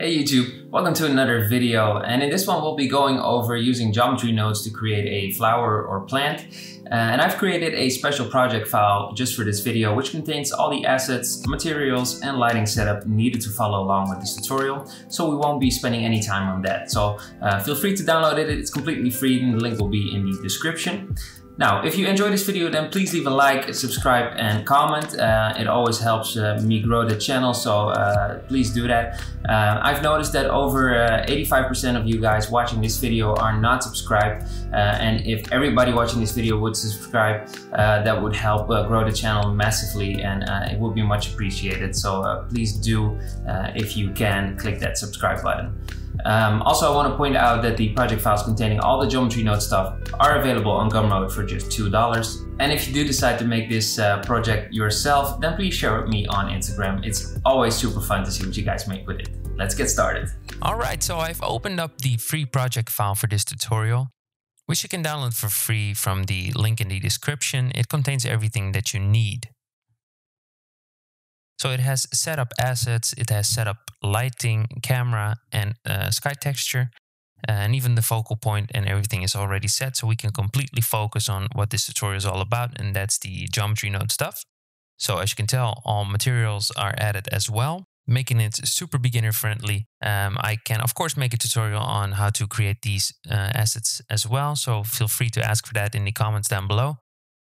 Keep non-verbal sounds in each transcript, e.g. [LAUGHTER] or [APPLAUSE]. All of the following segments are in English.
Hey YouTube, welcome to another video and in this one we'll be going over using geometry nodes to create a flower or plant uh, and I've created a special project file just for this video which contains all the assets, materials and lighting setup needed to follow along with this tutorial so we won't be spending any time on that. So uh, feel free to download it, it's completely free and the link will be in the description. Now, if you enjoyed this video, then please leave a like, subscribe, and comment. Uh, it always helps uh, me grow the channel, so uh, please do that. Uh, I've noticed that over 85% uh, of you guys watching this video are not subscribed, uh, and if everybody watching this video would subscribe, that would help grow the channel massively, and it would be much appreciated. So please do, if you can, click that subscribe button. Um, also, I want to point out that the project files containing all the geometry node stuff are available on Gumroad for just $2. And if you do decide to make this uh, project yourself, then please share with me on Instagram. It's always super fun to see what you guys make with it. Let's get started. Alright, so I've opened up the free project file for this tutorial, which you can download for free from the link in the description. It contains everything that you need. So it has setup assets, it has setup lighting, camera, and uh, sky texture. And even the focal point and everything is already set. So we can completely focus on what this tutorial is all about. And that's the geometry node stuff. So as you can tell, all materials are added as well, making it super beginner friendly. Um, I can of course make a tutorial on how to create these uh, assets as well. So feel free to ask for that in the comments down below.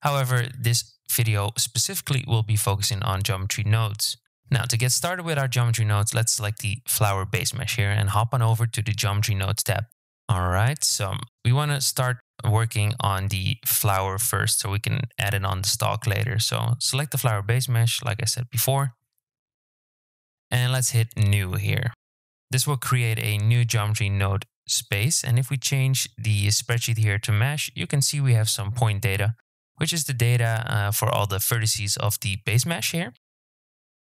However, this video specifically will be focusing on geometry nodes. Now to get started with our geometry nodes, let's select the flower base mesh here and hop on over to the geometry nodes tab. All right, so we want to start working on the flower first so we can add it on the stalk later. So select the flower base mesh like I said before. And let's hit new here. This will create a new geometry node space. And if we change the spreadsheet here to mesh, you can see we have some point data which is the data uh, for all the vertices of the base mesh here.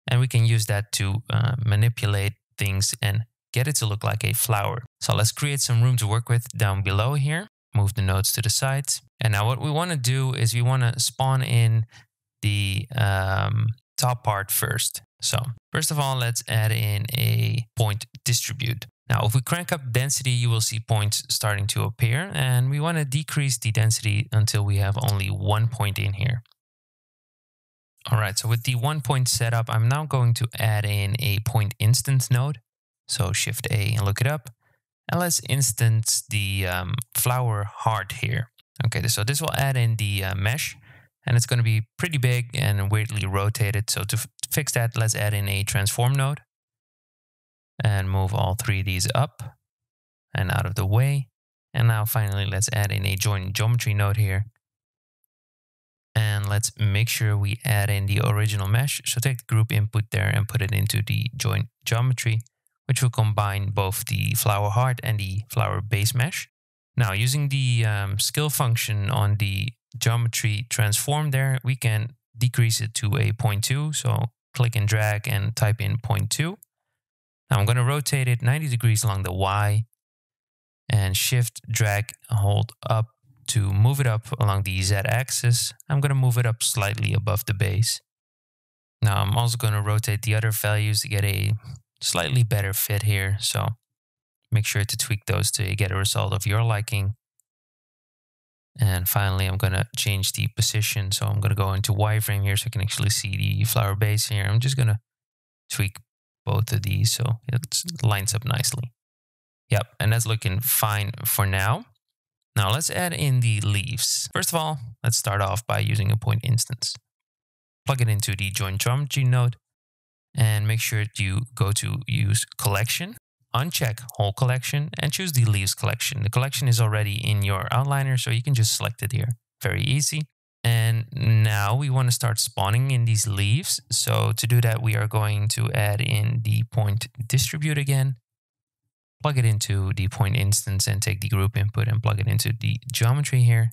And we can use that to uh, manipulate things and get it to look like a flower. So let's create some room to work with down below here. Move the nodes to the sides. And now what we want to do is we want to spawn in the um, top part first. So first of all, let's add in a point distribute. Now, if we crank up density, you will see points starting to appear, and we want to decrease the density until we have only one point in here. All right, so with the one point setup, I'm now going to add in a point instance node. So Shift A and look it up. And let's instance the um, flower heart here. Okay, so this will add in the uh, mesh, and it's going to be pretty big and weirdly rotated. So to fix that, let's add in a transform node and move all three of these up and out of the way. And now finally, let's add in a join geometry node here. And let's make sure we add in the original mesh. So take the group input there and put it into the join geometry, which will combine both the flower heart and the flower base mesh. Now using the um, scale function on the geometry transform there, we can decrease it to a 0.2. So click and drag and type in 0.2. I'm going to rotate it 90 degrees along the Y and shift, drag, hold up to move it up along the Z axis. I'm going to move it up slightly above the base. Now I'm also going to rotate the other values to get a slightly better fit here. So make sure to tweak those to get a result of your liking. And finally, I'm going to change the position. So I'm going to go into wireframe here so I can actually see the flower base here. I'm just going to tweak both of these so it lines up nicely. Yep, and that's looking fine for now. Now let's add in the leaves. First of all, let's start off by using a point instance. Plug it into the join geometry node and make sure you go to use collection, uncheck whole collection and choose the leaves collection. The collection is already in your outliner, so you can just select it here. Very easy. And now we want to start spawning in these leaves. So to do that, we are going to add in the point distribute again, plug it into the point instance and take the group input and plug it into the geometry here.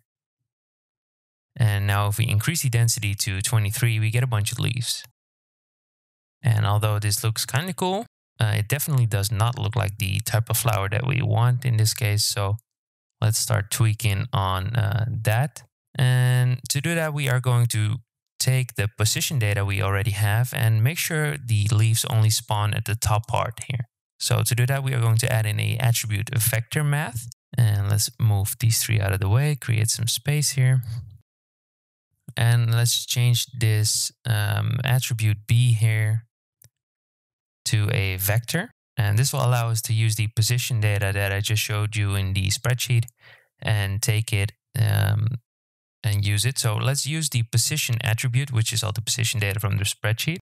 And now if we increase the density to 23, we get a bunch of leaves. And although this looks kind of cool, uh, it definitely does not look like the type of flower that we want in this case. So let's start tweaking on uh, that. And to do that, we are going to take the position data we already have and make sure the leaves only spawn at the top part here. So to do that, we are going to add in a attribute vector math. And let's move these three out of the way, create some space here. And let's change this um, attribute B here to a vector. And this will allow us to use the position data that I just showed you in the spreadsheet and take it um, and use it. So let's use the position attribute, which is all the position data from the spreadsheet.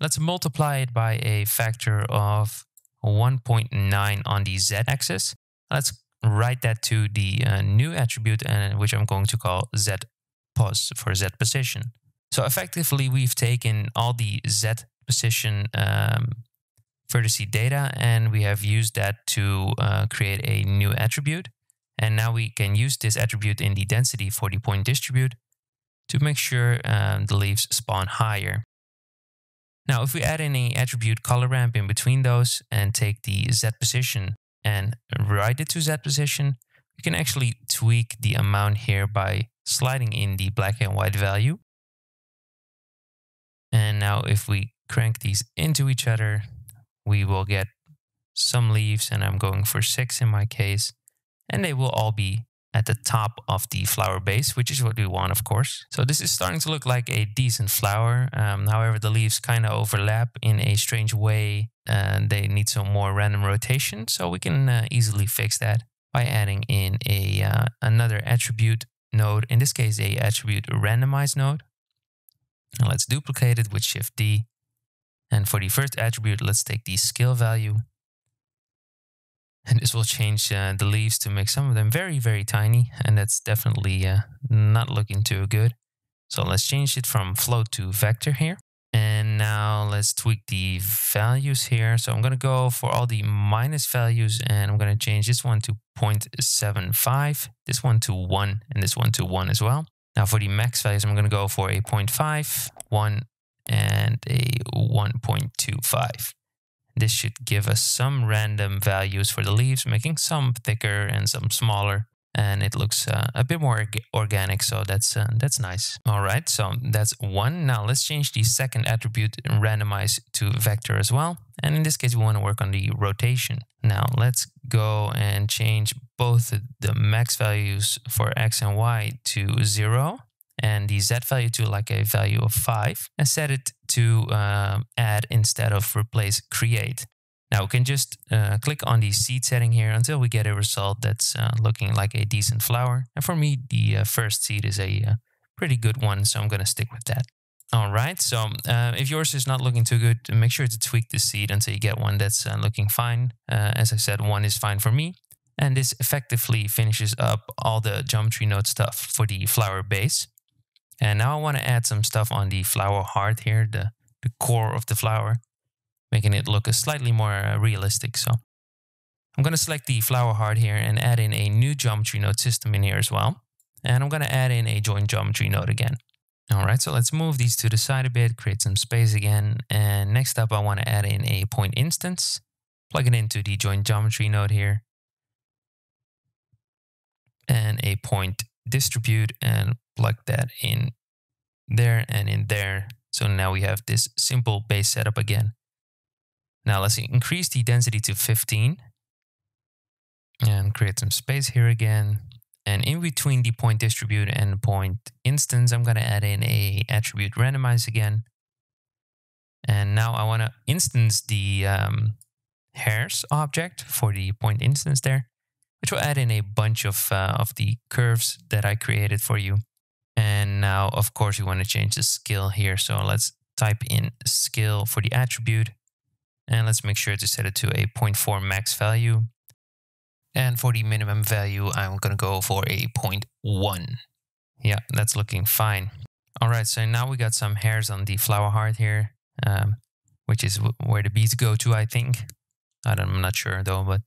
Let's multiply it by a factor of 1.9 on the z-axis. Let's write that to the uh, new attribute, uh, which I'm going to call z pos for z position. So effectively, we've taken all the z position um, data and we have used that to uh, create a new attribute. And now we can use this attribute in the density for the point distribute to make sure um, the leaves spawn higher. Now, if we add in attribute color ramp in between those and take the Z position and write it to Z position, we can actually tweak the amount here by sliding in the black and white value. And now if we crank these into each other, we will get some leaves and I'm going for six in my case and they will all be at the top of the flower base, which is what we want, of course. So this is starting to look like a decent flower. Um, however, the leaves kind of overlap in a strange way and they need some more random rotation. So we can uh, easily fix that by adding in a uh, another attribute node, in this case, a attribute randomize node. Now let's duplicate it with Shift D. And for the first attribute, let's take the scale value [LAUGHS] and this will change uh, the leaves to make some of them very, very tiny. And that's definitely uh, not looking too good. So let's change it from float to vector here. And now let's tweak the values here. So I'm going to go for all the minus values and I'm going to change this one to 0.75, this one to 1, and this one to 1 as well. Now for the max values, I'm going to go for a 0.5, 1, and a 1.25. This should give us some random values for the leaves, making some thicker and some smaller. And it looks uh, a bit more organic, so that's uh, that's nice. All right, so that's one. Now let's change the second attribute and randomize to vector as well. And in this case, we want to work on the rotation. Now let's go and change both the max values for x and y to zero and the z value to like a value of 5 and set it to uh, add instead of replace create. Now we can just uh, click on the seed setting here until we get a result that's uh, looking like a decent flower. And for me, the uh, first seed is a uh, pretty good one, so I'm going to stick with that. All right, so uh, if yours is not looking too good, make sure to tweak the seed until you get one that's looking fine. as I said, one is fine for me. And this effectively finishes up all the geometry node stuff for the flower base. And now I want to add some stuff on the flower heart here, the, the core of the flower, making it look a slightly more uh, realistic. So I'm going to select the flower heart here and add in a new geometry node system in here as well. And I'm going to add in a join geometry node again. All right, so let's move these to the side a bit, create some space again. And next up, I want to add in a point instance, plug it into the join geometry node here. And a point distribute and plug that in there and in there. So now we have this simple base setup again. Now let's increase the density to 15 and create some space here again. And in between the point distribute and point instance, I'm going to add in a attribute randomize again. And now I want to instance the um, hairs object for the point instance there which will add in a bunch of, uh, of the curves that I created for you. And now, of course, we want to change the scale here. So let's type in scale for the attribute. And let's make sure to set it to a 0.4 max value. And for the minimum value, I'm going to go for a 0.1. Yeah, that's looking fine. All right, so now we got some hairs on the flower heart here, um, which is where the bees go to, I think. I am not sure though, but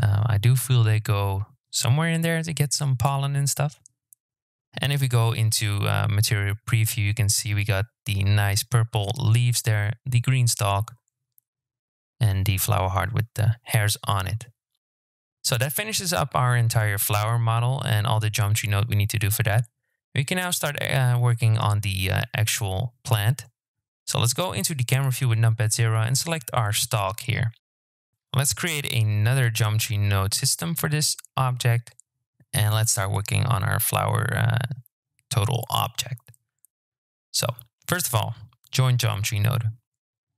uh, I do feel they go somewhere in there to get some pollen and stuff. And if we go into uh, material preview, you can see we got the nice purple leaves there, the green stalk, and the flower heart with the hairs on it. So that finishes up our entire flower model and all the geometry node we need to do for that. We can now start uh, working on the uh, actual plant. So let's go into the camera view with numpad 0 and select our stalk here. let's create another geometry node system for this object. And let's start working on our flower uh, total object. So first of all, join geometry node,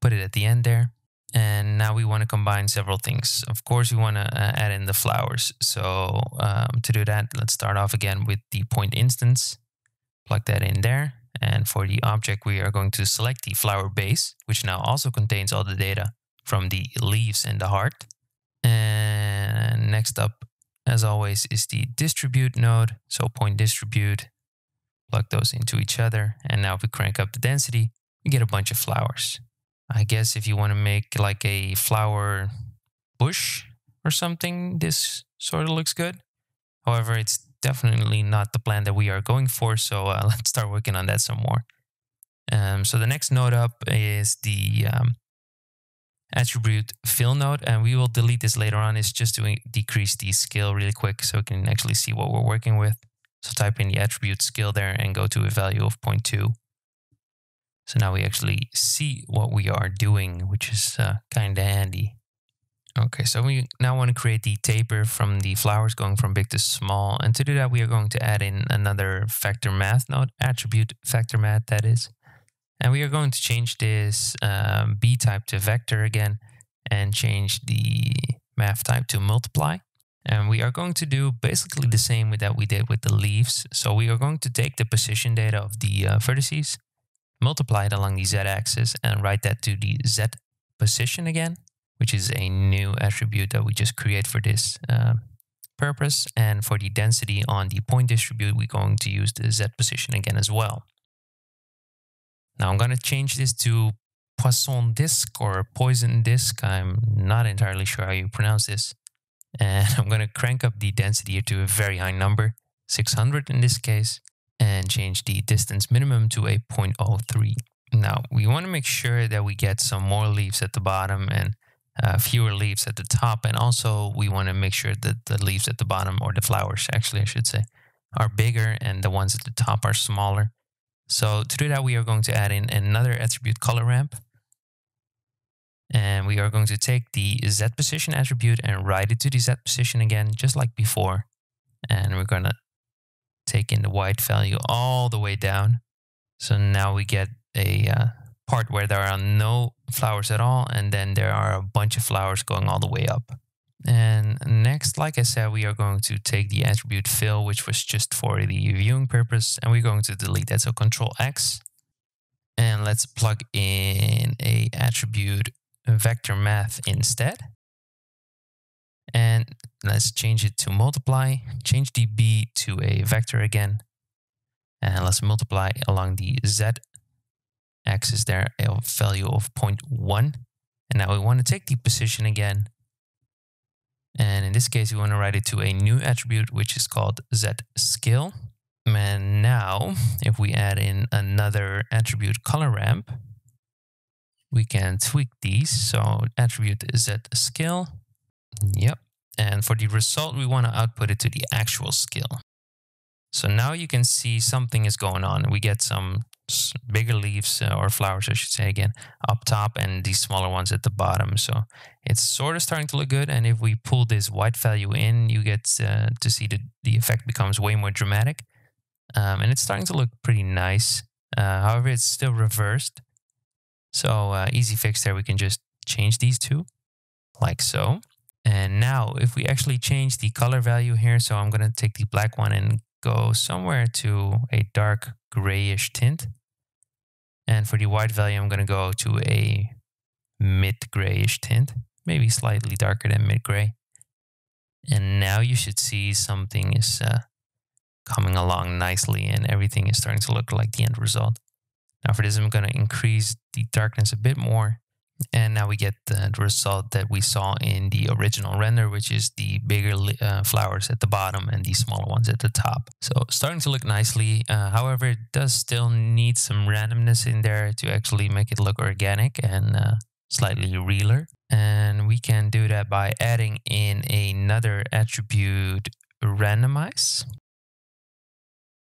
put it at the end there. And now we want to combine several things. Of course, we want to uh, add in the flowers. So um, to do that, let's start off again with the point instance. Plug that in there. And for the object, we are going to select the flower base, which now also contains all the data from the leaves and the heart. And next up, as always, is the distribute node. So point distribute, plug those into each other. And now if we crank up the density, we get a bunch of flowers. I guess if you want to make like a flower bush or something, this sort of looks good. However, it's definitely not the plan that we are going for. So uh, [LAUGHS] let's start working on that some more. Um, so the next node up is the um, attribute fill node, and we will delete this later on. It's just to decrease the scale really quick so we can actually see what we're working with. So type in the attribute scale there and go to a value of 0.2. So now we actually see what we are doing, which is uh, kind of handy. Okay, so we now want to create the taper from the flowers going from big to small. And to do that, we are going to add in another vector math node, attribute vector math that is. And we are going to change this um, b type to vector again and change the math type to multiply. And we are going to do basically the same that we did with the leaves. So we are going to take the position data of the uh, vertices multiply it along the z-axis and write that to the z position again, which is a new attribute that we just create for this uh, purpose. And for the density on the point distribute, we're going to use the z position again as well. Now I'm going to change this to Poisson disk or Poison disk. I'm not entirely sure how you pronounce this. And [LAUGHS] I'm going to crank up the density to a very high number, 600 in this case and change the distance minimum to a 0.03. Now we want to make sure that we get some more leaves at the bottom and uh, fewer leaves at the top. And also we want to make sure that the leaves at the bottom or the flowers actually, I should say, are bigger and the ones at the top are smaller. So to do that, we are going to add in another attribute color ramp. And we are going to take the Z position attribute and write it to the Z position again, just like before. And we're going to take in the white value all the way down. So now we get a uh, part where there are no flowers at all, and then there are a bunch of flowers going all the way up. And next, like I said, we are going to take the attribute fill, which was just for the viewing purpose, and we're going to delete that. So Control X, and let's plug in a attribute vector math instead. And let's change it to multiply, change the b to a vector again. And let's multiply along the z axis there a value of 0.1. And now we want to take the position again. And in this case, we want to write it to a new attribute, which is called z scale. And now, if we add in another attribute color ramp, we can tweak these. So attribute z scale. Yep. And for the result, we want to output it to the actual scale. So now you can see something is going on. We get some bigger leaves uh, or flowers, I should say again, up top and these smaller ones at the bottom. So it's sort of starting to look good. And if we pull this white value in, you get uh, to see that the effect becomes way more dramatic. Um, and it's starting to look pretty nice. Uh, however, it's still reversed. So uh, easy fix there. We can just change these two like so. And now if we actually change the color value here, so I'm going to take the black one and go somewhere to a dark grayish tint. And for the white value, I'm going to go to a mid grayish tint, maybe slightly darker than mid gray. And now you should see something is uh, coming along nicely and everything is starting to look like the end result. Now for this, I'm going to increase the darkness a bit more and now we get the result that we saw in the original render, which is the bigger uh, flowers at the bottom and the smaller ones at the top. So starting to look nicely. Uh, however, it does still need some randomness in there to actually make it look organic and uh, slightly realer. And we can do that by adding in another attribute randomize.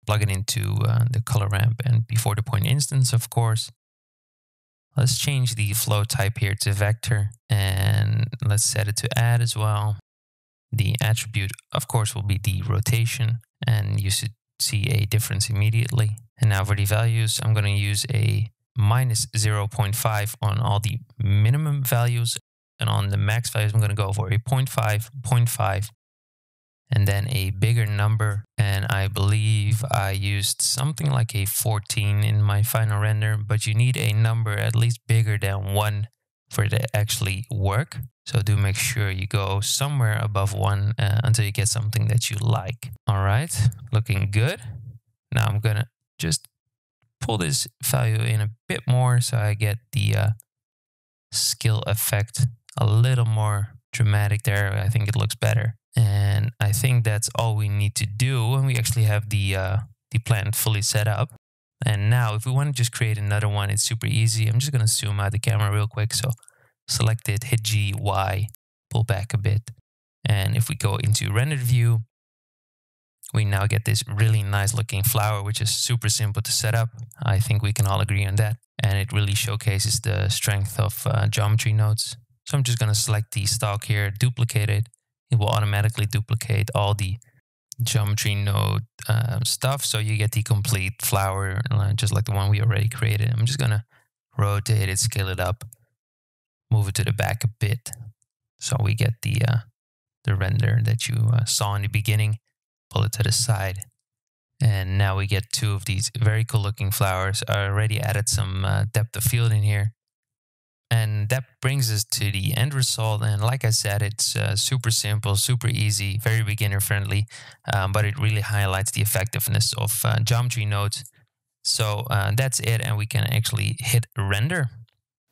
Plug it into uh, the color ramp and before the point instance, of course Let's change the flow type here to vector and let's set it to add as well. The attribute, of course, will be the rotation and you should see a difference immediately. And now for the values, I'm going to use a minus 0.5 on all the minimum values. And on the max values, I'm going to go for a 0.5, 0.5, and then a bigger number. And I believe I used something like a 14 in my final render, but you need a number at least bigger than 1 for it to actually work. So do make sure you go somewhere above 1 uh, until you get something that you like. All right, looking good. Now I'm to just pull this value in a bit more so I get the uh, scale effect a little more dramatic there. I think it looks better. And I think that's all we need to do when we actually have the, uh, the plant fully set up. And now if we want to just create another one, it's super easy. I'm just going to zoom out the camera real quick. So select it, hit G, Y, pull back a bit. And if we go into rendered view, we now get this really nice looking flower, which is super simple to set up. I think we can all agree on that. And it really showcases the strength of uh, geometry nodes. So I'm just going to select the stock here, duplicate it. It will automatically duplicate all the geometry node uh, stuff. So you get the complete flower, uh, just like the one we already created. I'm just to rotate it, scale it up, move it to the back a bit. So we get the, uh, the render that you uh, saw in the beginning pull it to the side. And now we get two of these very cool looking flowers. I already added some uh, depth of field in here. And that brings us to the end result. And like I said, it's uh, super simple, super easy, very beginner friendly, um, but it really highlights the effectiveness of uh, geometry nodes. So uh, that's it. And we can actually hit render.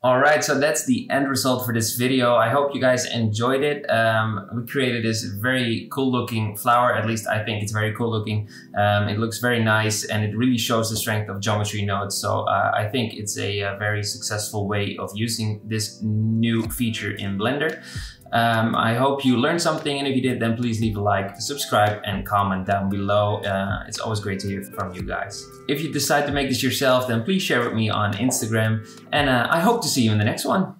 All right, so that's the end result for this video. I hope you guys enjoyed it. Um, we created this very cool looking flower. At least I think it's very cool looking. Um, it looks very nice and it really shows the strength of geometry nodes. So uh, I think it's a, a, very successful way of using this new feature in Blender. Um, I hope you learned something and if you did then please leave a like, subscribe and comment down below. Uh, it's always great to hear from you guys. If you decide to make this yourself then please share with me on Instagram and uh, I hope to see you in the next one.